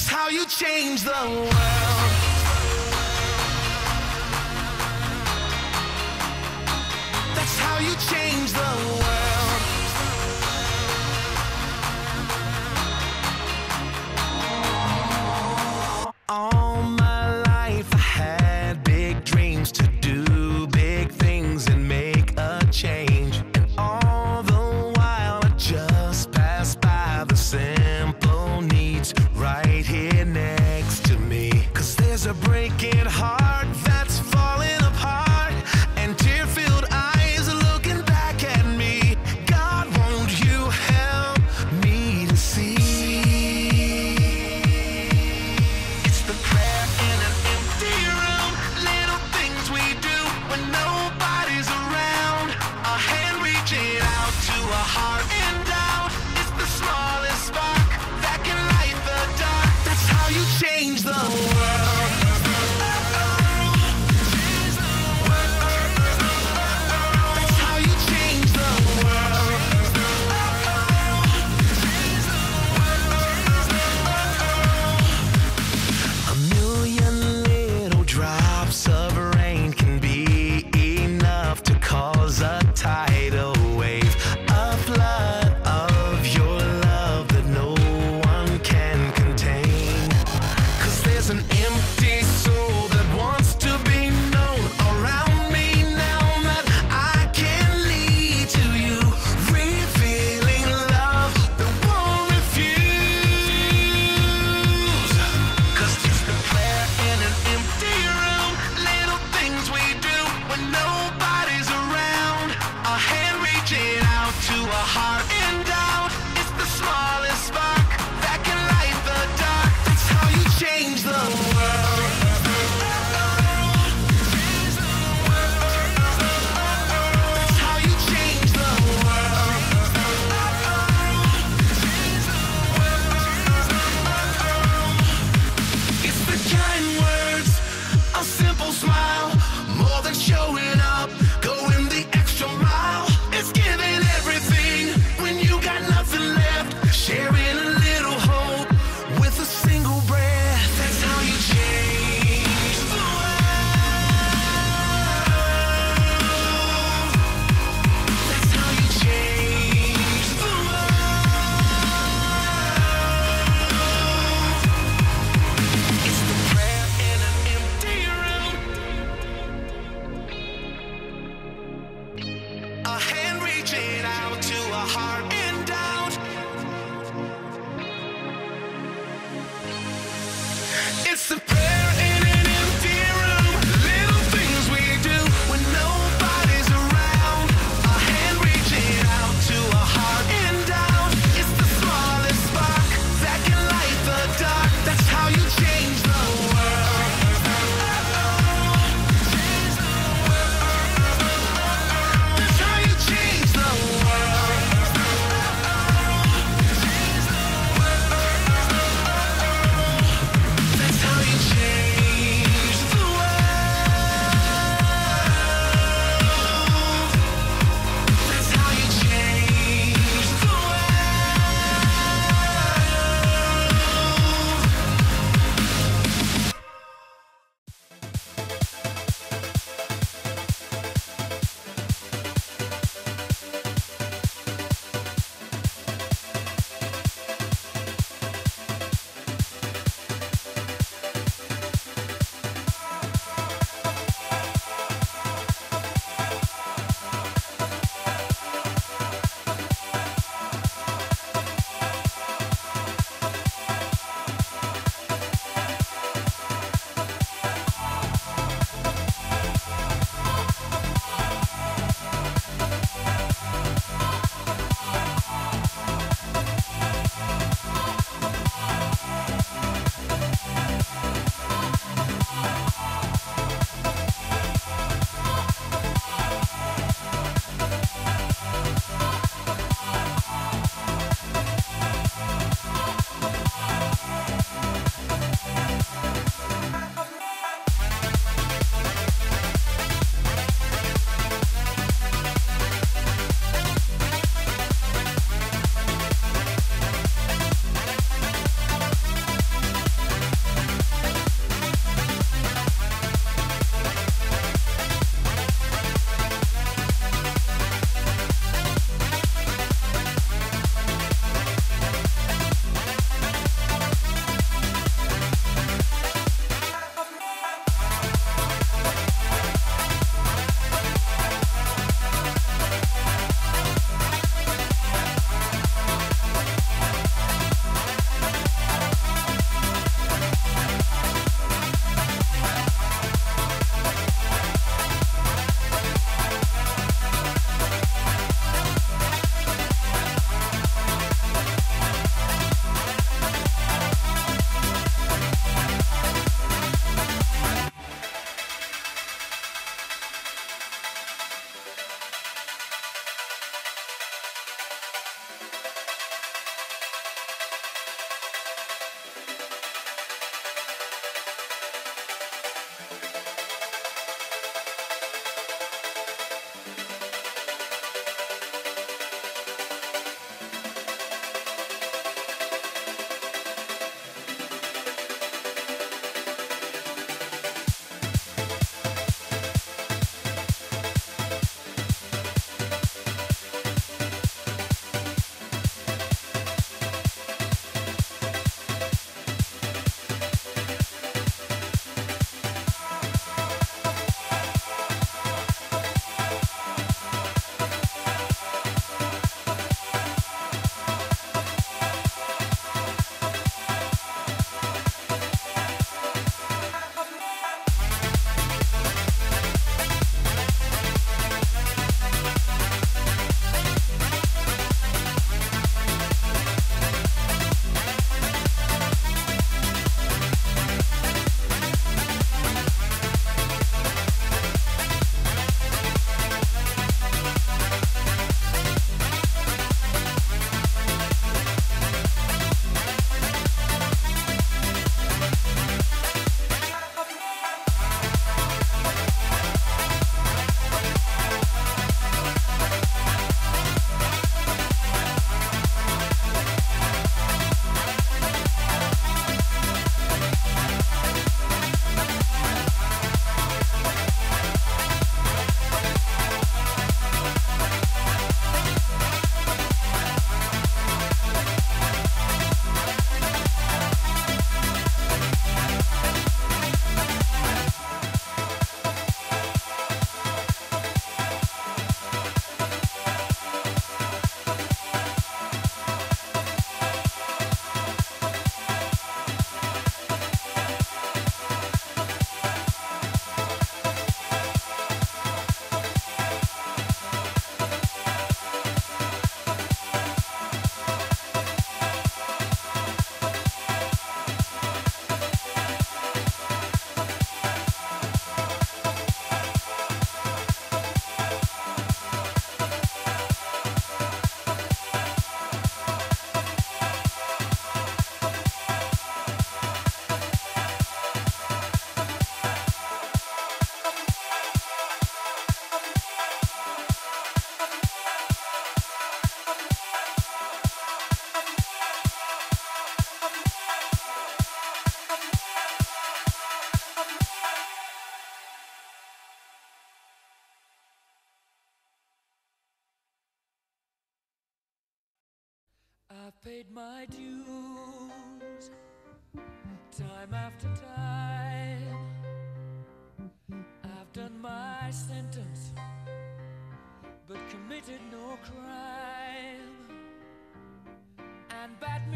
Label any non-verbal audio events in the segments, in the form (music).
It's how you change the world. That's how you change the world.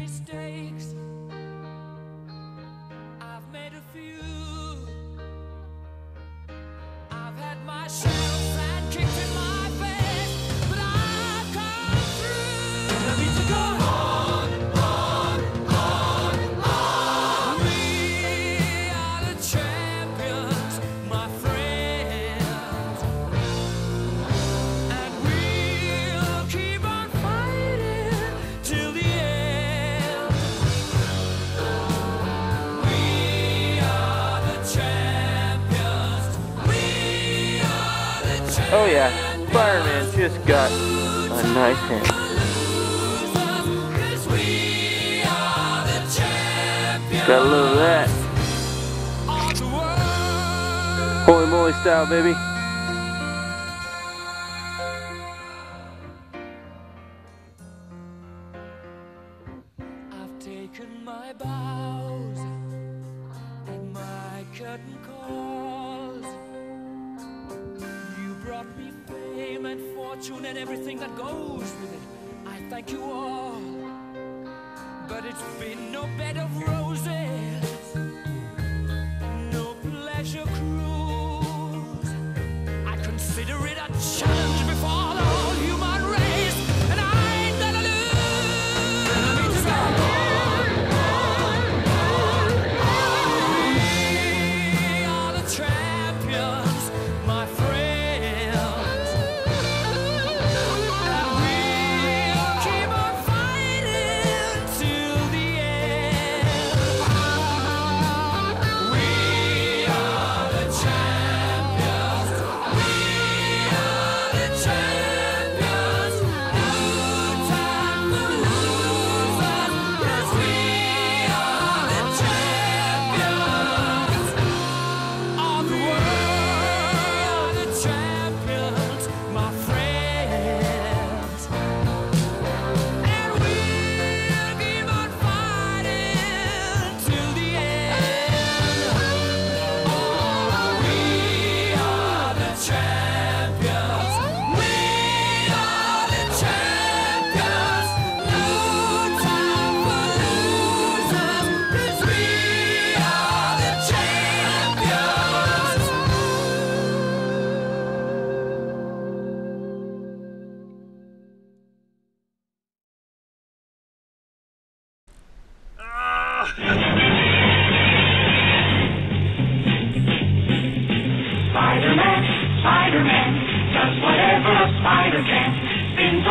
Mistakes, Oh yeah, Spider-Man just got a nice hand. Gotta love that. of world. Holy moly style, baby. Consider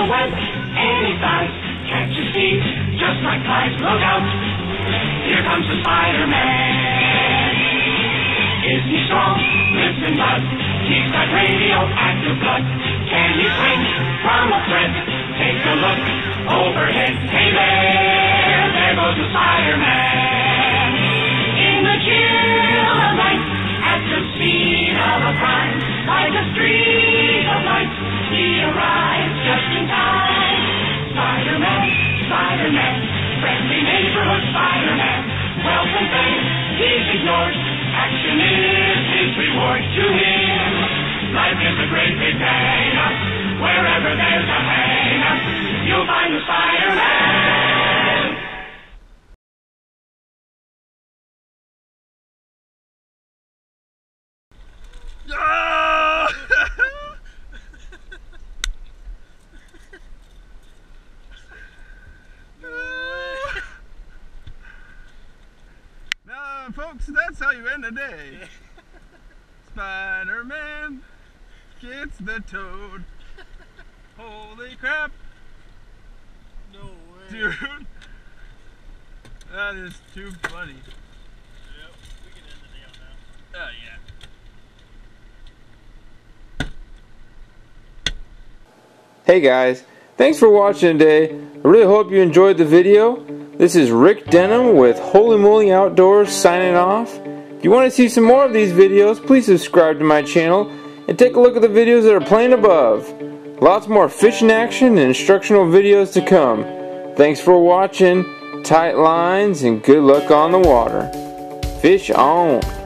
Spins a web any size, catches thieves just like flies. Look out, here comes the Spider-Man. Is he strong? Listen, bud, he's got radioactive blood. Can he swing from a thread? Take a look overhead. Hey there, there goes the Spider-Man. In the chill of night, at the scene of a crime, by the street of light, he arrives in. Spider-Man, Spider-Man, friendly neighborhood Spider-Man. Folks, that's how you end a day. (laughs) Spider-Man gets the toad. Holy crap, No way. dude. That is too funny. Yep, we can end the day on that. Oh, yeah. Hey guys, thanks for watching today. I really hope you enjoyed the video. This is Rick Denham with Holy Moly Outdoors signing off. If you want to see some more of these videos, please subscribe to my channel and take a look at the videos that are playing above. Lots more fishing action and instructional videos to come. Thanks for watching. Tight lines and good luck on the water. Fish on.